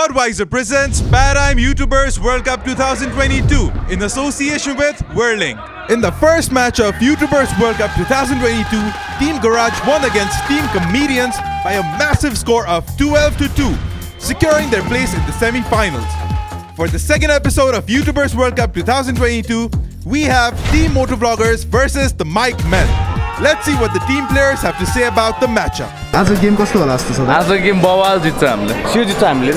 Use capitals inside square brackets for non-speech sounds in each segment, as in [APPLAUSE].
Budweiser presents Paradigm YouTubers World Cup 2022 in association with Whirling. In the first match of YouTubers World Cup 2022, Team Garage won against Team Comedians by a massive score of 12 to 2, securing their place in the semi-finals. For the second episode of YouTubers World Cup 2022, we have Team Motovloggers versus the Mike Men. Let's see what the team players have to say about the matchup. आज game कस्तो होला जस्तो छ आज game बवाल जित्छ हामीले। सियो जित्छ हामीले त।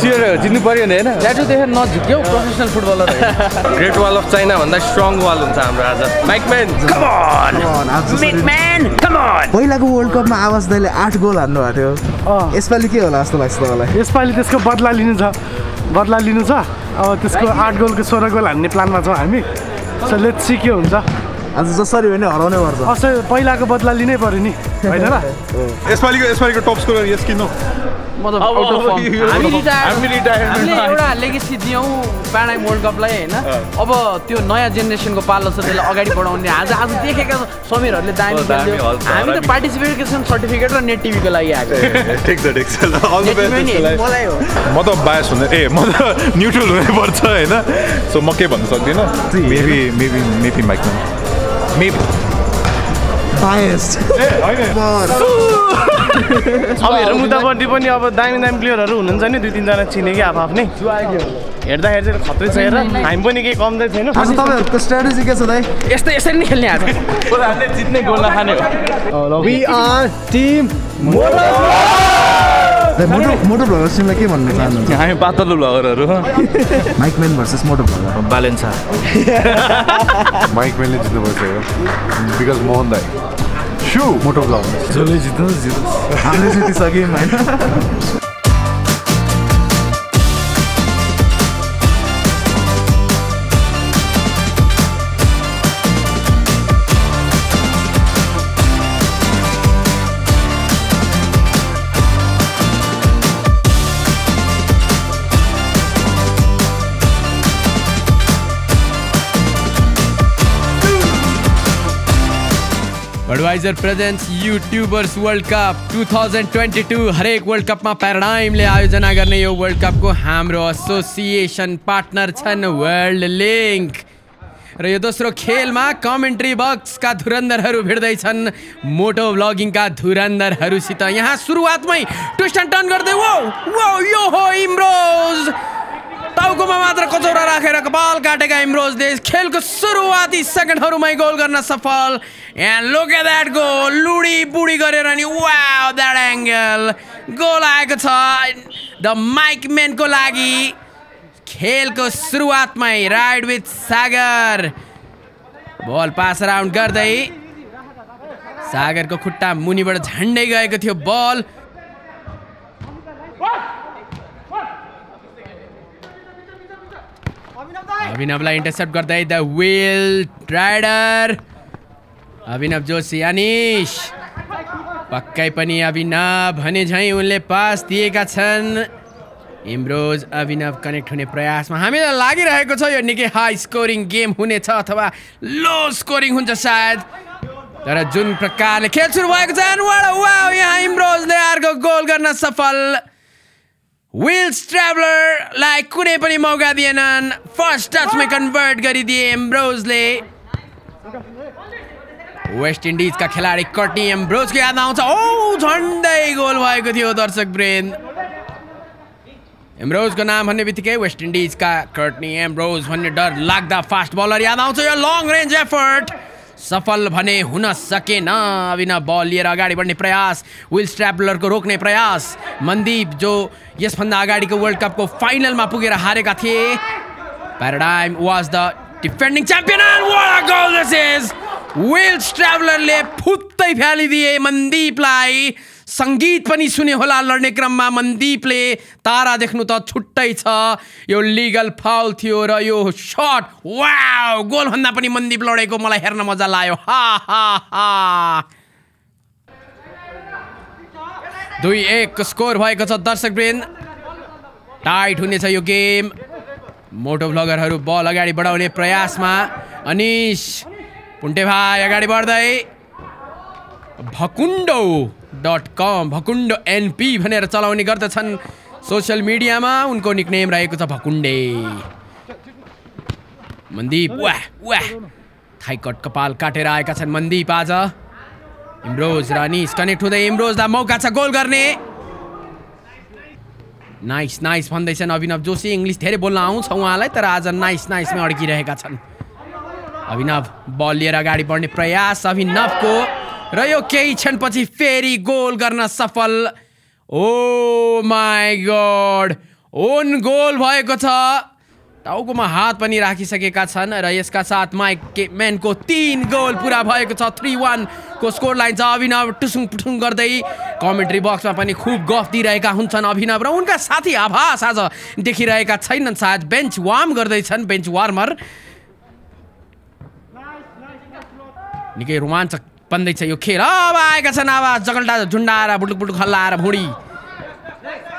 सियर जित्नु पर्यो नि होइन? ट्याटु देखेर नझुक्यौ professional footballer great wall of China भन्दा स्ट्रङ वाल हुन्छ हाम्रो आज। माइकम्यान आज जसरी- पहिलाको वर्ल्ड कपमा आवाज दाइले आठ गोल हान्नु भएको थियो। यसपालि के होला जस्तो लाग्छ तपाईँलाई? यसपालि त्यसको बदला लिनु छ। बदला लिनु छ। अब त्यसको आठ गोलको सोह्र गोल हान्ने प्लानमा छौँ हामी। सो लेट सी के हुन्छ। आज जसरी भने हराउनै पर्छ असै पहिलाको बदला लिनै पऱ्यो नि। होइन र? यसपालिको यसपालिको टप स्कोरर यस किन हामी रिटायर हामी रिटायर हामीले एउटा लेगेसी दियौँ प्याराडाइम वर्ल्ड कपलाई होइन? अब त्यो नयाँ जेनेरेसनको पालो छ त्यसलाई अगाडि बढाउने। आज आज देखेका समीरहरूले दामी हामी त। पार्टिसिपेसन सर्टिफिकेट र नेट टिभीको लागि आएको। ठिक छ ठिक छ। नि म त बायस हुने ए म त न्युट्रल हुनैपर्छ होइन? सो म के भन्नु सक्दिनँ? मेबी मेबी मेबी माइकमा मेबी बायस [LAUGHS] अब हेरौँ उतापट्टि पनि अब दामी दामी प्लेयरहरू हुनुहुन्छ नि दुई तिनजना चिनेकै आफ आफ्नै। हेर्दाखेरि चाहिँ खत्रै छ हेर हामी पनि केही कम चाहिँ छैन तपाईँहरूको स्ट्राटेजी के छ दाइ? यस्तै यसरी नै खेल्ने आज। जित्ने गोल नखाने हो। वी आर टिम मोटो मोटो भ्लगर टिमलाई के भन्नु चाहनुहुन्छ? हामी पातलो भ्लगरहरू mic man versus moto vlogger. बालेन्सा माइक मेनले जित्नुपर्छ बिकज मोहन दाई। सु मोटो ब्लग हामीले जितिसक्यौँ होइन? Budweiser presents youtubers world cup two thousand twenty two हरेक वर्ल्ड कपमा प्याराडाइमले आयोजना गर्ने यो वर्ल्ड कपको हाम्रो एसोसिएसन पार्टनर छन् वर्ल्ड लिङ्क र यो दोस्रो खेलमा कमेन्ट्री बक्सका धुरन्धरहरू भिड्दैछन्। मोटो भ्लगिङका धुरन्धरहरूसित यहाँ सुरुवातमै ट्विस्ट एन्ड टर्न गर्दै वो वो यो हो इम्रोज टाउकोमा मात्र कचौरा राखेर कपाल काटेका इम्रोजले खेलको सुरुवाती सेकेन्डहरूमै गोल गर्न सफल। एन्ड लुक द्याट गोल लुडी बुडी गरेर नि वाव द्याट एङ्गल गोल आएको छ। द माइक मेनको लागि खेलको सुरुवातमै ride with Sagar ball pass round गर्दै सागरको खुट्टा मुनिबाट झन्डै गएको थियो। बल अभिनवलाई। इन्टरसेप्ट गर्दै the will rider Abhinav Joshi Anish. पक्कै पनि अभिनव भने झैँ उनले पास दिएका छन्। इम्रोज अभिनव कनेक्ट हुने प्रयासमा हामीलाई लागिरहेको छ यो निकै हाई स्कोरिङ गेम हुनेछ अथवा लो स्कोरिङ हुन्छ सायद। तर जुन प्रकारले खेल सुरु भएको छ यहाँ इम्रोजले अर्को गोल गर्न सफल। विल्स ट्राभलरलाई कुनै पनि मौका दिएनन्। फर्स्ट टचमै कन्भर्ट गरिदिए एम्ब्रोजले वेस्ट इन्डिजका खेलाडी कर्टी एम्ब्रोजको याद आउँछ। ओ झन्डै गोल भएको थियो दर्शक ब्रेन एम्ब्रोजको नाम भन्ने बित्तिकै वेस्ट इन्डिजका कर्टनी एम्ब्रोज भन्ने डर लाग्दा फास्ट बलर याद आउँछ। यो लङ रेन्ज एफर्ट सफल भने हुन सकेन अभिनव बल लिएर अगाडि बढ्ने प्रयास विल स्ट्रापलरको रोक्ने प्रयास। मनदीप जो यसभन्दा अगाडिको वर्ल्ड कपको फाइनलमा पुगेर हारेका थिए Paradigm was the defending champion goal this is will ट्राभलरले फुत्तै फ्यालिदिए मनदीपलाई। सङ्गीत पनि सुने होला लड्ने क्रममा मनदीपले तारा देख्नु त छुट्टै छ। यो लिगल फाउल थियो र यो सट वाउ गोलभन्दा पनि मनदीप लडेको मलाई हेर्न मजा लाग्यो। हा दुई एक स्कोर भएको छ दर्शक ब्रेन टाइट हुनेछ यो गेम मोटो भ्लगरहरू बल अगाडि बढाउने प्रयासमा। अनिश पुन्टे भाइ अगाडि बढ्दै। भकुन्डो डट कम भकुन्डो एनपी भनेर चलाउने गर्दछन्। सोसियल मिडियामा उनको निकनेम रहेको छ भकुण्डे। मन्दीप वाह वाह। थाइकट कपाल काटेर आएका छन् मन्दीप आज। इम्रोज र अनिस कनेक्ट हुँदै इम्रोजलाई मौका छ गोल गर्ने। नाइस नाइस भन्दैछन् अभिनव जोशी। इङ्ग्लिस धेरै बोल्न आउँछ उहाँलाई तर आज नाइस नाइसमा अड्किरहेका छन्। अभिनव बल लिएर अगाडि बढ्ने प्रयास अभिनवको। र यो केही क्षणपछि फेरि गोल गर्न सफल। Oh my god own goal भएको छ। टाउकोमा हात पनि राखिसकेका छन् र यसका साथ माइक के म्यानको तिन गोल पुरा भएको छ। थ्री वानको स्कोर लाइन छ अभिनव टुसुङ टुसुङ गर्दै कमेन्ट्री बक्समा पनि खुब गफ दिइरहेका हुन्छन् अभिनव र उनका साथी आभास आज देखिरहेका छैनन्। सायद बेन्च वार्म गर्दैछन्। Bench warmer. निकै रोमाञ्चक बन्दैछ यो खेल। अब आएका छन् आवाज जगल्टा झुन्डाएर बुटुक बुटुक हल्लाएर भुँडी।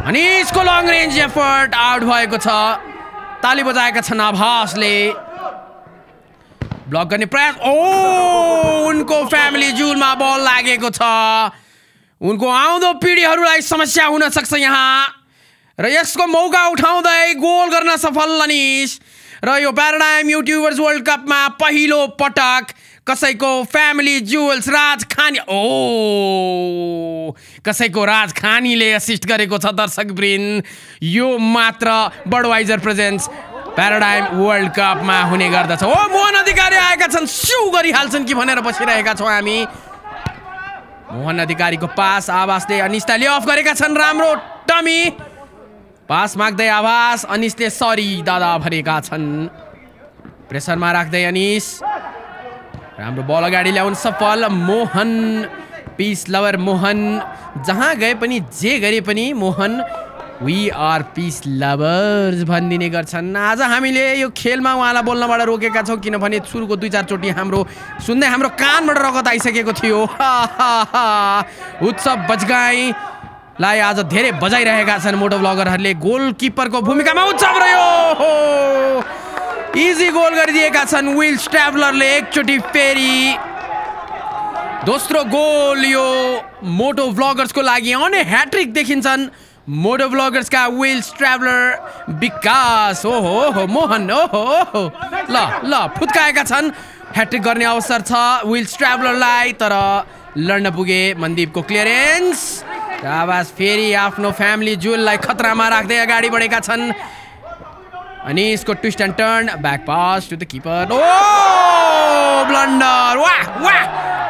अनि यसको लङ रेन्ज एफर्ट आउट भएको छ। ताली बजाएका छन् आभासले ब्लक गर्ने प्रयास। ओ उनको फ्यामिली जुलमा बल लागेको छ। उनको आउँदो पिँढीहरूलाई समस्या हुन सक्छ यहाँ। र यसको मौका उठाउँदै गोल गर्न सफल अनिस। र यो प्याराडाइम युट्युबर्स वर्ल्ड कपमा पहिलो पटक कसैको फ्यामिली जुवल्स राज खानी ओ! कसैको राज खानीले असिस्ट गरेको छ दर्शक वृन्द यो मात्र बडवाइजर प्रेजेन्स प्याराडाइम वर्ल्ड कपमा हुने गर्दछ। ओ मोहन अधिकारी आएका छन्। स्यु गरिहाल्छन् कि भनेर बसिरहेका छौँ हामी। मोहन अधिकारीको पास आवासले अनिसलाई अफ गरेका छन्। राम्रो टमी। पास माग्दै आवास अनिसले सरी दादा भनेका छन्। प्रेसरमा राख्दै अनिस। राम्रो बल अगाडि ल्याउनु सफल मोहन पिस लभर मोहन। जहाँ गए पनि जे गरे पनि Mohan we are peace lovers भनिदिने गर्छन्। आज हामीले यो खेलमा उहाँलाई बोल्नबाट रोकेका छौँ किनभने सुरुको दुई चारचोटि हाम्रो सुन्दै हाम्रो कानबाट रगत आइसकेको थियो। उत्सव बजगाईलाई आज धेरै बजाइरहेका छन् मोटो ब्लगरहरूले गोलकिपरको भूमिकामा उत्सव रह्यो। इजी गोल गरिदिएका छन् विल स्ट्राभलरले एकचोटि फेरि दोस्रो गोल यो मोटो भ्लगर्सको लागि अनि ह्याट्रिक देखिन्छन्। मोटो भ्लगर्सका विल ट्राभलर विकास। ओहो हो मोहन ओहो ओहो। ल ल फुत्काएका छन्। ह्याट्रिक गर्ने अवसर छ विल ट्राभलरलाई तर लड्न पुगे मन्दीपको क्लियरेन्स आवाज फेरि आफ्नो फ्यामिली जुललाई खतरामा राख्दै अगाडि बढेका छन्। अनि यसको twist and turn back pass to the keeper oh blunder वाह वाह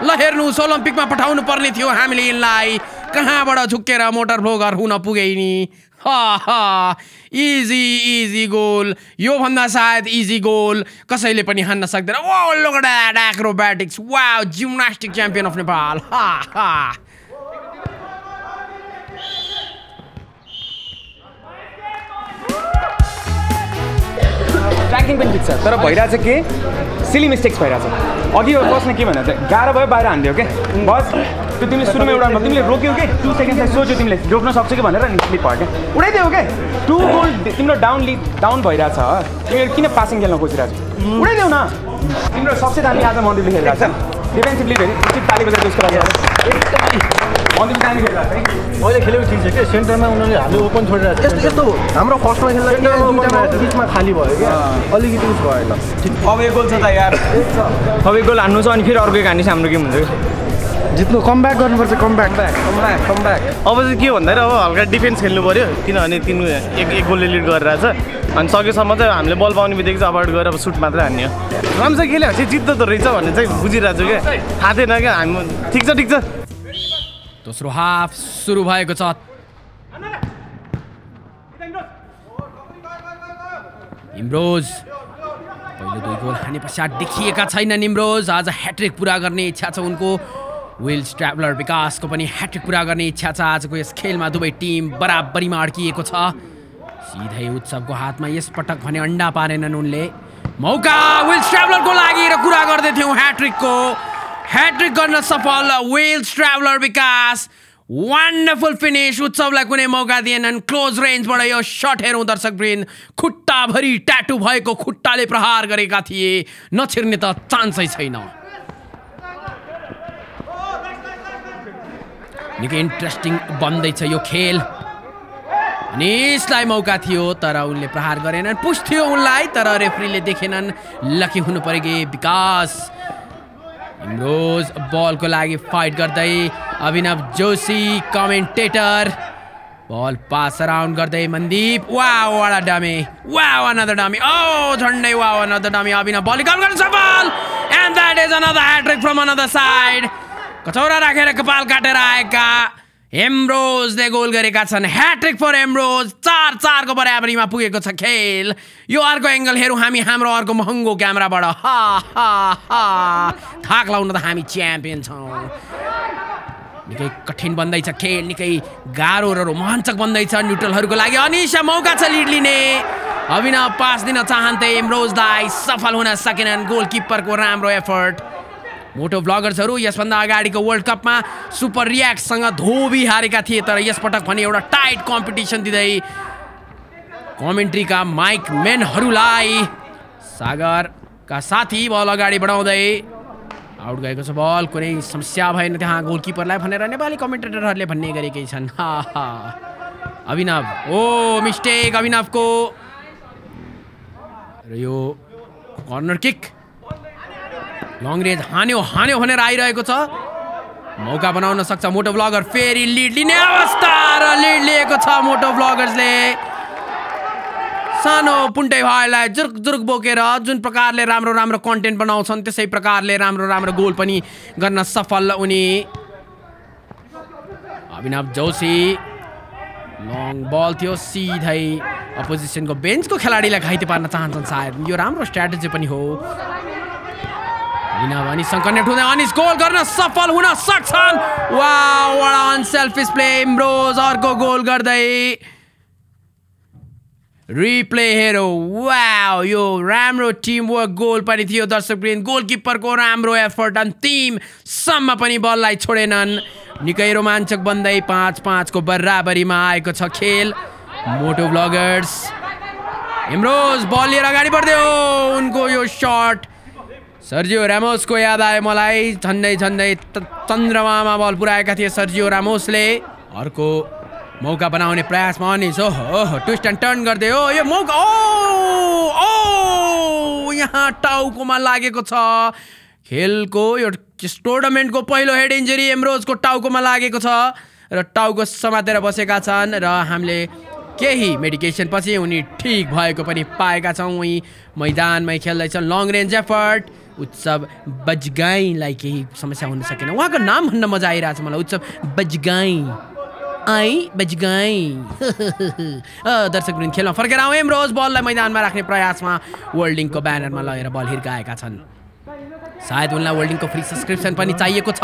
ल हेर्नुहोस् ओलम्पिकमा पठाउनु पर्ने थियो हामीले यिनलाई कहाँबाट झुक्केर मोटर भ्लोगर हुन पुगे नि? इजी इजी गोल योभन्दा सायद इजी गोल कसैले पनि हान्न सक्दैन। ओ लोगडा एक्रोब्याटिक्स वा जिम्नास्टिक च्याम्पियन अफ नेपाल हा हा ट्र्याकिङ पनि ठिक छ तर भइरहेछ के? सिली मिस्टेक्स भइरहेछ। अघि बस्ने के भन्दा गाह्रो भयो बाहिर हानिदियो क्या बस। त्यो तिमीले सुरुमा एउटा तिमीले रोक्यौ कि? टु सेकेन्डलाई सोच्यो तिमीले रोक्न सक्छ कि भनेर नि स्लिप भयो क्या उडाइदियो क्या टु गोल तिम्रो डाउन लिड डाउन भइरहेछ तिमीहरू किन पासिङ खेल्न खोजिरहेको छ उडाइदेऊ न। तिम्रो सबसे दामी आज मन्दिरले खेलिरहेको छ डिफेन्सिभली भेरि उचित ताली त्यसको लागि मन्दिर अहिले खेलेको ठिक छ कि सेन्टरमा उनीहरूले हामीले ओपन छोडिरहेको छ यस्तो यस्तो हाम्रो फर्स्टमा खेल्दा बिचमा खाली भयो क्या अलिकति उस भएन अब एक गोल छ त यार अब एक गोल हान्नु छ अनि फेरि अर्को एक हान्ने हाम्रो गेम हुन्छ कि जित्नु कम ब्याक गर्नुपर्छ कम ब्याक कमब्याक कमब्याक अब चाहिँ के भन्दाखेरि अब हल्का डिफेन्स खेल्नु पऱ्यो किनभने तिन एक एक गोलले लिड गरिरहेछ अनि सकेसम्म चाहिँ हामीले बल पाउने बित्तिकै चाहिँ अगाडि गएर अब सुट मात्रै हान्ने हो राम्रो चाहिँ खेल्यो चाहिँ जित्दो त रहेछ भन्ने चाहिँ बुझिरहेको छु क्या थाहा थिएन क्या हामी ठिक छ ठिक छ दोस्रो हाफ सुरु भएको छ। इम्रोज पहिलो दुई गोल हाने पश्चात देखिएका छैनन् इम्रोज आज ह्याट्रिक पुरा गर्ने इच्छा छ उनको। विल्स ट्राभलर विकासको पनि ह्याट्रिक पुरा गर्ने इच्छा छ। आजको यस खेलमा दुवै टिम बराबरीमा अड्किएको छ। सिधै उत्सवको हातमा यस पटक भने अन्डा पारेनन् उनले। मौका! विल्स ट्राभलरको लागि र कुरा गर्दै थियौँ ह्याट्रिकको ह्याट्रिक गर्न सफल wheels traveller Vikas. Wonderful finish उत्सवलाई कुनै मौका दिएनन्। क्लोज रेन्जबाट यो सट हेरौँ दर्शक वृन्द खुट्टाभरि ट्याटु भएको खुट्टाले प्रहार गरेका थिए। नछिर्ने त चान्सै छैन। निकै इन्ट्रेस्टिङ बन्दैछ यो खेल। निसलाई मौका थियो तर उनले प्रहार गरेनन्। पुस थियो उनलाई तर रेफ्रीले देखेनन्। लकी हुनु परेको विकास। इमरोज बलको लागि फाइट गर्दै Abhinav Joshi commentator ball pass around गर्दै मनदीप। वा वाडा डमे। वा अनदर डमी। ओ झन्डै वा अनदर डमी। अभिनव बल कम गर्न सफल। And that is another hattrick from another side कचौरा राखेर कपाल काटेर आएका एमरोजले गोल गरेका छन्। ह्याट्रिक फर एमरोज चार चारको बराबरीमा पुगेको छ खेल। यो अर्को एङ्गल हेरौँ हामी हाम्रो अर्को महँगो क्यामेराबाट। हा हा हा। थाक लाउन त हामी च्याम्पियन छौँ। निकै कठिन बन्दैछ खेल निकै गाह्रो र रोमाञ्चक बन्दैछ न्युट्रलहरूको लागि। अनिसा मौका छ लिड लिने। अभिनव पास दिन चाहन्थे एमरोजलाई सफल हुन सकेनन्। गोलकिपरको राम्रो एफर्ट मोटो ब्लगर्सहरू यसभन्दा अगाडिको वर्ल्ड कपमा सुपर रियाक्टसँग धोबी हारेका थिए, तर यसपटक भने एउटा टाइट कम्पिटिसन दिँदै कमेन्ट्रीका माइक मेनहरूलाई सागरका साथी बल अगाडि बढाउँदै आउट छ बल। कुनै समस्या भएन त्यहाँ गोलकिपरलाई भनेर नेपाली कमेन्टेटरहरूले [LAUGHS] अभिनव। ओ मिस्टेक अभिनवको। र यो कर्नर किक लङ हान्यो हान्यो भनेर आइरहेको छ। मौका बनाउन सक्छ मोटो ब्लगर फेरि लिड लिने अवस्था र लिड लिएको छ मोटो ब्लगर्सले सानो पुन्टे भाइलाई जुर्क जुर्क बोकेर जुन प्रकारले राम्रो राम्रो कन्टेन्ट बनाउँछन् त्यसै प्रकारले राम्रो राम्रो गोल पनि गर्न सफल उनी। अभिनव जोशी लङ बल थियो सिधै अपोजिसनको बेन्चको खेलाडीलाई घाइते पार्न चाहन्छन् सायद। यो राम्रो स्ट्राटेजी पनि हो। अभिनव अनिससँग कनेक्ट अनिस गोल गर्न सफल हुन सक्छन्। वा वडा अनसेल्फिस प्ले इम्रोज अर्को गोल गर्दै। रिप्ले हेरो। वा यो राम्रो टिम वर्क गोल पनि थियो दर्शक ग्रिन गोलकिपरको राम्रो एफर्ट अन्तिमसम्म पनि बललाई छोडेनन्। निकै रोमाञ्चक बन्दै पाँच पाँचको बराबरीमा आएको छ खेल। मोटो ब्लगर्स इमरोज बल लिएर अगाडि बढ्दै हो। उनको यो सर्ट सर्जियो रामोसको याद आयो मलाई। झन्डै झन्डै चन्द्रमामा बल पुऱ्याएका थिए सर्जियो रामोसले। अर्को मौका बनाउने प्रयासमा अनिस हो ट्विस्ट एन्ड टर्न गर्दै हो। यो मौका ओ ओ यहाँ टाउकोमा लागेको छ। खेलको यो टुर्नामेन्टको पहिलो हेड इन्जुरी एमरोजको टाउकोमा लागेको छ र टाउको समातेर बसेका छन् र हामीले केही मेडिकेसन पछि उनी ठिक भएको पनि पाएका छौँ। उही मैदानमै खेल्दैछन् लङ रेन्ज एफर्ट। उत्सव बजगाईलाई केही समस्या हुन सकेन। उहाँको नाम भन्न मजा आइरहेको छ मलाई उत्सव बजगाई। आई बजगाई। [LAUGHS] दर्शक खेलमा फर्केर आउँ। रोज बललाई मैदानमा राख्ने प्रयासमा वर्ल्डिङको ब्यानरमा लगेर बल हिर्काएका छन्। सायद उनलाई वर्ल्डिङको फ्री सब्सक्रिप्सन पनि चाहिएको छ।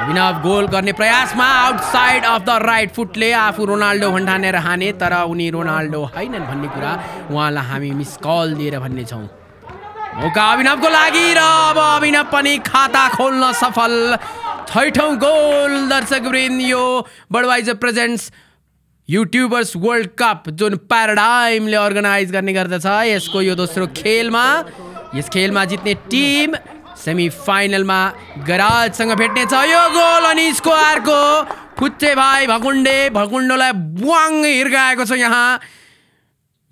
अभिनव गोल गर्ने प्रयासमा आउटसाइड अफ द राइट फुटले आफू रोनाल्डो भन्ठानेर हाने तर उनी रोनाल्डो होइनन् भन्ने कुरा उहाँलाई हामी मिस कल दिएर भन्ने छौँ। मौका अभिनवको लागि र अब अभिनव पनि खाता खोल्न सफल। छैठौँ गोल दर्शक वृन्द यो Budweiser presents YouTubers world cup जुन प्याराडाइमले अर्गनाइज गर्ने गर्दछ। यसको यो दोस्रो खेलमा यस खेलमा जित्ने टिम सेमी फाइनलमा गराजसँग भेट्नेछ। यो गोल अनि स्कोरको फुच्चे भाइ भकुन्डे भकुन्डोलाई बुवाङ हिर्काएको छ यहाँ।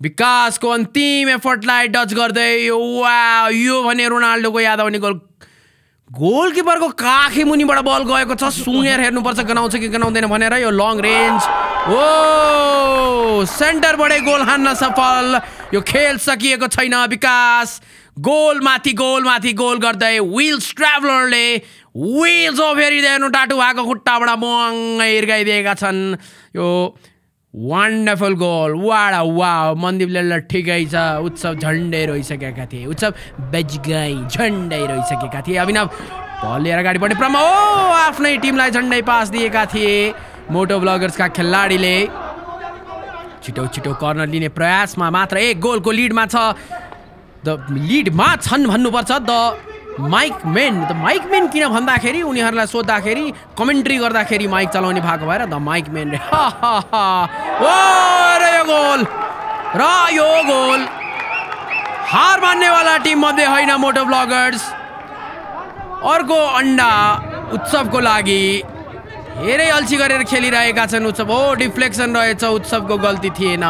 विकासको अन्तिम एफर्टलाई डच गर्दै वा यो भने रोनाल्डोको याद आउने गोल गोलकिपरको काखी मुनिबाट बल गएको छ। सुँगेर हेर्नुपर्छ गनाउँछ कि गनाउँदैन भनेर यो लङ रेन्ज ओ सेन्टरबाटै गोल हान्न सफल। यो खेल सकिएको छैन विकास। गोल माथि गोल गर्दै विल्स ट्राभलरले विल्स फेरिदिनु टाटु भएको खुट्टाबाट मङ्ग हिर्काइदिएका छन्। यो वान्डरफुल गोल वाडा वा मन्दिपले ल ठिकै छ उत्सव झन्डै रोइसकेका थिए उत्सव बेजगाई झन्डै रोइसकेका थिए अभिनव बल लिएर अगाडि बढे प्रमा ओ आफ्नै टिमलाई झन्डै पास दिएका थिए मोटो ब्लगर्सका खेलाडीले छिटो छिटो कर्नर लिने प्रयासमा मात्र एक गोलको लिडमा छ द लिडमा छन् भन्नुपर्छ the mic man the mic man किन भन्दाखेरि उनीहरूलाई सोद्धाखेरि कमेन्ट्री गर्दाखेरि माइक चलाउने भएको भएर द माइक मेन [LAUGHS] र यो गोल। र यो गोल। हार मान्नेवाला टिम मध्ये होइन मोटो ब्लगर्स अर्को अन्डा उत्सवको लागि धेरै अल्छी गरेर खेलिरहेका छन् उत्सव। हो डिफ्लेक्सन रहेछ उत्सवको गल्ती थिएन।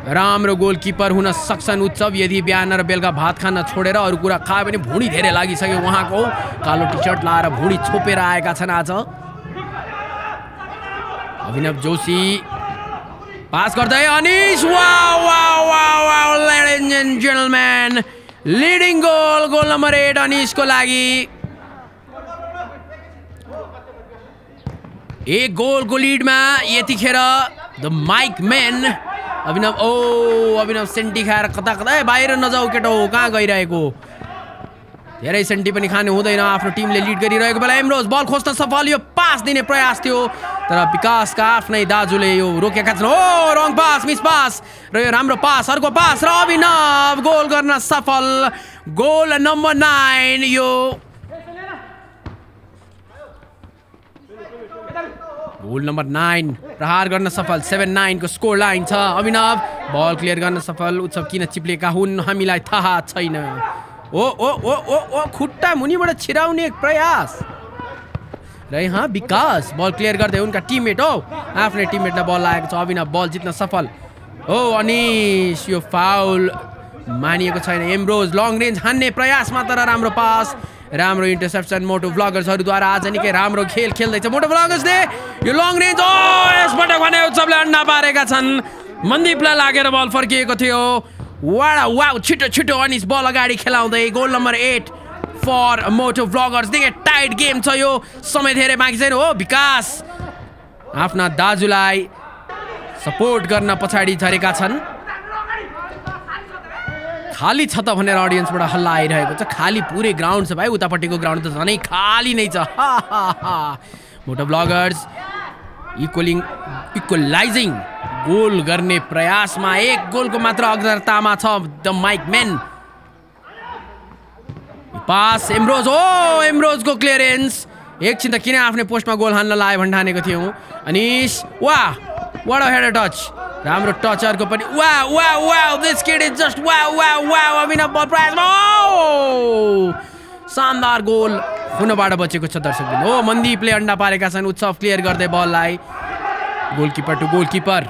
राम्रो गोलकिपर हुन सक्छन् उत्सव। यदि बिहान र बेलुका भात खान छोडेर अरू कुरा खायो भने भुँडी धेरै लागिसक्यो उहाँको। कालो टी सर्ट लाएर भुँडी छोपेर आएका छन् आज। अभिनव जोशी पास गर्दै Anis. Gentleman leading goal goal number eight अनिसको लागि। एक गोलको लिडमा यतिखेर the mic man Abhinav oh Abhinav centi खाएर कता कता ए बाहिर नजाऊ केटो कहाँ गइरहेको? धेरै सेन्टी पनि खानु हुँदैन आफ्नो टिमले लिड गरिरहेको बेला एमरोज बल खोज्न सफल यो पास दिने प्रयास थियो। तर विकासका आफ्नै दाजुले यो रोकेका छन् oh wrong pass miss pass र यो राम्रो पास अर्को पास र अभिनव गोल गर्न सफल। गोल नम्बर नाइन यो गोल नम्बर नाइन प्रहार गर्न सफल. सेभेन नाइनको स्कोर लाइन छ. अभिनव बल क्लियर गर्न सफल. उत्सव किन चिप्लेका हुन्? हामीलाई थाहा छैन। ओ ओ ओ ओ ओ खुट्टा मुनिबाट छिराउने प्रयास। र यहाँ विकास। बल क्लियर गर्दै उनका टिममेट हो। आफ्नै टिममेटलाई बल लागेको छ। अभिनव बल जित्न सफल। हो अनिस यो फाउल मानिएको छैन। एमरोज लङ रेन्ज हान्ने प्रयासमा तर राम्रो पास राम्रो इन्टरसेप्सन मोटो भ्लगर्सहरूद्वारा आज निकै राम्रो खेल खेल्दैछ। मोटो भ्लगर्सले यो लङ रेन्ज ओ यसबाट भने उत्सवले अन्डा पारेका छन्। मन्दीपलाई लागेर बल फर्किएको थियो। वाडा वाउ छिटो छिटो अनिस बल अगाडि खेलाउँदै गोल नम्बर एट फर मोटो भ्लगर्स निकै टाइट गेम छ यो। समय धेरै बाँकी छैन। हो विकास आफ्ना दाजुलाई सपोर्ट गर्न पछाडि झरेका छन्। खाली छ त भनेर अडियन्सबाट हल्ला आइरहेको छ। खाली पुरै ग्राउन्ड छ भाइ उतापट्टिको ग्राउन्ड त झनै खाली नै छ। मोटो ब्लगर्स इक्वलिङ इक्वलाइजिङ गोल गर्ने प्रयासमा एक गोलको मात्र अग्रतामा छ the mic man pass Emrose हो एमरोजको क्लियरेन्स एकछिन त किन आफ्नै पोस्टमा गोल हान्न लायो भन्ने ठानेको थियौँ। अनिस वा वाट हेड टच राम्रो टचरको पनि वा वा वा दिस किड इज जस्ट वा वा वा अभिनव ओ! शानदार गोल हुनबाट बचेको छ दर्शकबिन। हो मन्दीपले अन्डा पारेका छन्। उत्सव क्लियर गर्दै बललाई। गोलकिपर टु गोलकिपर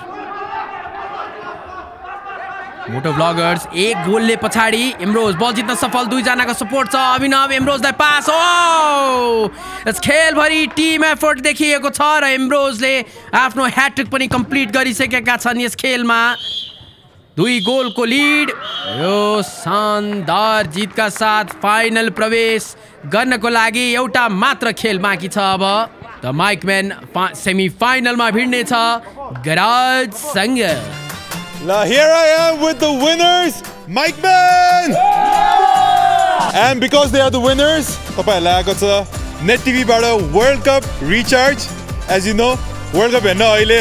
मोटो ब्लगर्स एक गोलले पछाडि एमरोज बल जित्न सफल दुईजनाको सपोर्ट छ। अभिनव एमरोजलाई पास हो यस खेलभरि टिम एफोर्ट देखिएको छ र एमरोजले आफ्नो ह्याट्रिक पनि कम्प्लिट गरिसकेका छन् यस खेलमा। दुई गोलको लिड यो शानदार जितका साथ फाइनल प्रवेश गर्नको लागि एउटा मात्र खेल बाँकी छ अब। द माइकम्यान सेमी फाइनलमा भिड्नेछ। गराजसँग Now here I am with the winners, Mike Man! And because they are the winners, तपाईँहरूलाई आएको छ Net टिभीबाट world cup recharge as you know world cup हेर्न अहिले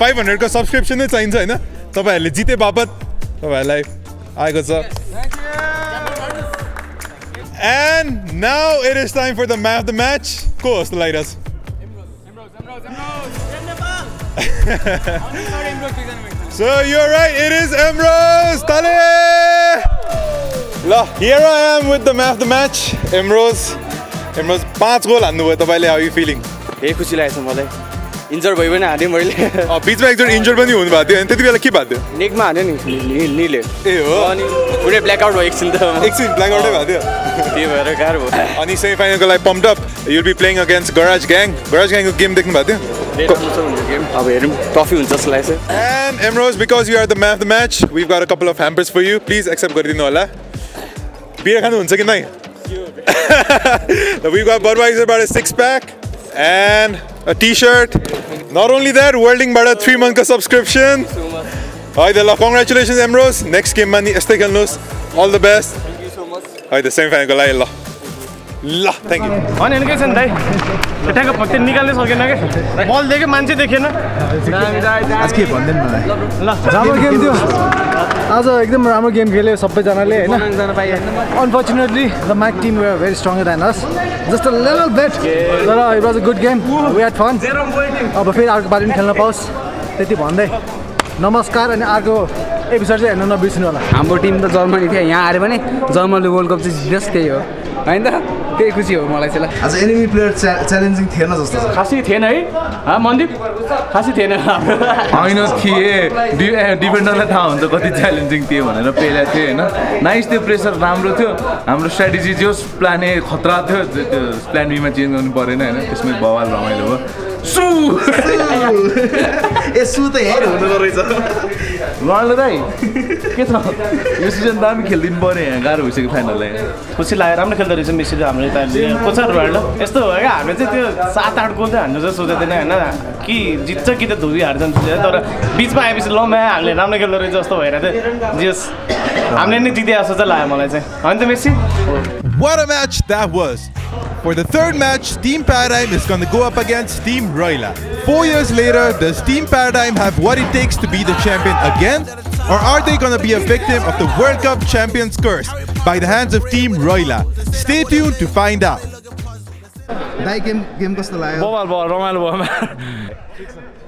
फाइभ हन्ड्रेडको सब्सक्रिप्सन नै चाहिन्छ होइन? तपाईँहरूले जिते बापत तपाईँहरूलाई आएको छ। And now it is time for the man of the match को हो जस्तो लागिरहेछ? So you're right, it is Emrose Tale! ल here I am with the man of the match, Emrose. Emrose पाँच गोल हान्नुभयो तपाईँले हाउ यु फिलिङ धेरै खुसी लागेको छ मलाई इन्जर भयो भने हालेँ मैले। बिचमा एकचोटि इन्जोर पनि हुनुभएको थियो अनि त्यति बेला के भएको थियो? नेकमा हाल्यो नि निले। ए हो? अनि पुरै ब्ल्याकआउट भयो एकछिन त। एकछिन ब्ल्याकआउटै भएको थियो? त्यही भएर गाह्रो भयो। अनि सेमी फाइनलको लागि pump up you'll be playing against garage gang garage ग्याङको game देख्नु भएको थियो? गेम अब हेरौँ ट्रफी हुन्छ जस्तो लागेको छ। And Emrose, because you are the man of the match, we've got a couple of hampers for you. Please accept गरिदिनु होला। बियर खानुहुन्छ कि नै? Budweiser about a six pack. and a t-shirt. Not only that, Welding Bada 3 month ka subscription. Haydallah, congratulations Emrose. Next game mani istekiliniz. All the best. Haydi sen fan kolayla. ल thank you होइन के छ नि दाइ? ट्याक्क त्यो निकाल्नै सकेन क्या बल देख्यो मान्छे देखेन। आज के भन्दैन मलाई? ल राम्रो गेम थियो। आज एकदम राम्रो गेम खेल्यो सबैजनाले होइन? Unfortunately the mic team were very strong than us just a level bet तर it was a good game we had fun अब फेरि अर्को पालि पनि खेल्न पाओस्। त्यति भन्दै। नमस्कार अनि अर्को एपिसोड चाहिँ हेर्नु नबिर्सिनु होला। हाम्रो टिम त जर्मनी थियो यहाँ आयो भने जर्मनीले वर्ल्ड कप चाहिँ जित्योस् त्यही हो। होइन? त त्यही खुसी हो मलाई चाहिँ आज एनिमी प्लेयर च्यालेन्जिङ थिएन जस्तो खासै थिएन है? हा मन्दिप? खासै थिएन। हाम्रो होइन थिए। डि डिफेन्डरलाई थाहा हुन्छ कति च्यालेन्जिङ थियो भनेर पहिला थियो होइन? नाइस त्यो प्रेसर राम्रो थियो। हाम्रो स्ट्राटेजी जो प्लान ए खतरा थियो। त्यो त्यो प्लान बीमा चेन्ज गर्नु परेन होइन? त्यसमै बवाल रमाइलो भयो। सु! ए सु त हेर हुँदो रहेछ। रोनाल्डो दाइ के छ? यो सिजन दामी खेलिदिनु पऱ्यो यहाँ गाह्रो भइसक्यो फाइनललाई खुसी लाग्यो राम्रो खेल्दो रहेछ मेसीले हाम्रो यता को छ रोनाल्डो यस्तो हो क्या हामीले चाहिँ त्यो सात आठ गोल चाहिँ हान्नु चाहिँ सोचेको थिएन होइन? कि जित्छ कि त धुबी हार्छन् सोचेको तर बिचमा आएपछि ल म्या हामीले राम्रो खेल्दो रहेछ जस्तो भएर चाहिँ जेस हामीले नै जिते जस्तो चाहिँ लाग्यो मलाई चाहिँ। होइन त Messi? What a match that was! For the third match, Team Paradigm is going to go up against Team Roila. Four years later, does Team Paradigm have what it takes to be the champion again? Or are they going to be a victim of the World Cup Champions curse by the hands of Team Roila? Stay tuned to find out. दाइ game game कस्तो लाग्यो बवाल भयो रमाइलो भयो [LAUGHS]